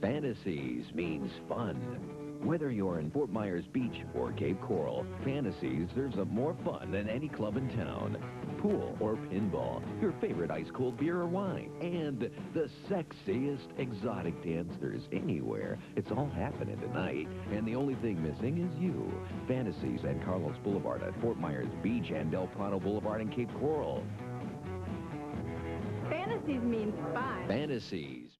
Fantasy's means fun. Whether you're in Fort Myers Beach or Cape Coral, Fantasy's serves up more fun than any club in town. Pool or pinball, your favorite ice-cold beer or wine, and the sexiest exotic dancers anywhere. It's all happening tonight, and the only thing missing is you. Fantasy's at Carlos Boulevard at Fort Myers Beach and Del Prado Boulevard in Cape Coral. Fantasy's means fun. Fantasy's.